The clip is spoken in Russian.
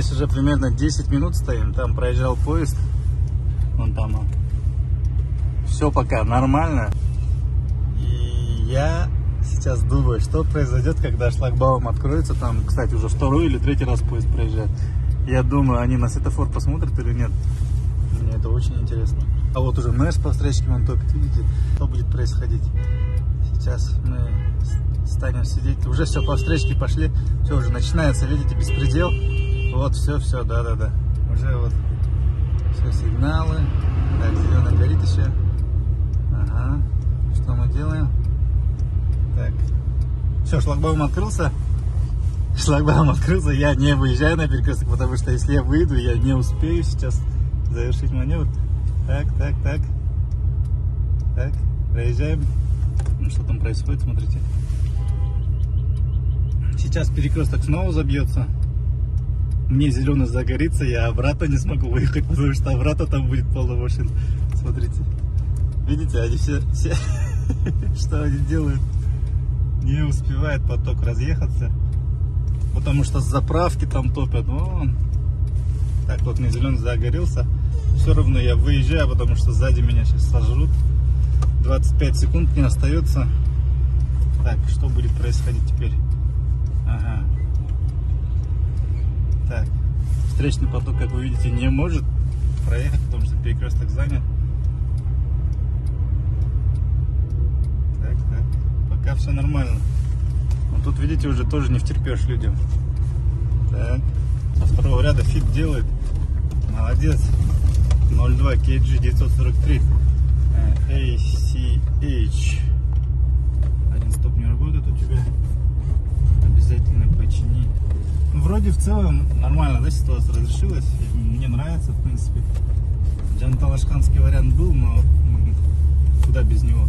здесь уже примерно 10 минут стоим. Там проезжал поезд. Вон там. Все пока нормально. И я сейчас думаю, что произойдет, когда шлагбаум откроется. Там, кстати, уже второй или третий раз поезд проезжает. Я думаю, они на светофор посмотрят или нет. Мне это очень интересно. А вот уже Мэш по встречке вон топит, видите, что будет происходить. Сейчас мы станем сидеть. Уже все по встречке пошли. Все, уже начинается, видите, беспредел. Вот, все, все, да-да-да. Уже вот все сигналы. Так, зеленый горит еще. Ага. Что мы делаем? Так. Все, шлагбаум открылся. Шлагбаум открылся. Я не выезжаю на перекресток, потому что если я выйду, я не успею сейчас завершить маневр. Так, так, так. Так, проезжаем. Ну, что там происходит, смотрите. Сейчас перекресток снова забьется. Мне зеленый загорится, я обратно не смогу выехать, потому что обратно там будет полно машин. Смотрите. Видите, они все, все что они делают? Не успевает поток разъехаться. Потому что с заправки там топят. Вон. Так вот, мне зеленый загорелся. Все равно я выезжаю, потому что сзади меня сейчас сожрут. 25 секунд не остается. Так, что будет происходить теперь? Ага. Так, встречный поток, как вы видите, не может проехать, потому что перекресток занят. Так, так, пока все нормально. Но тут, видите, уже тоже не втерпешь людям. Так, со второго ряда фит делает. Молодец. 02 KG 943 ACH. Вроде в целом нормально, да, ситуация разрешилась. Мне нравится, в принципе. Джанталашканский вариант был, но куда без него.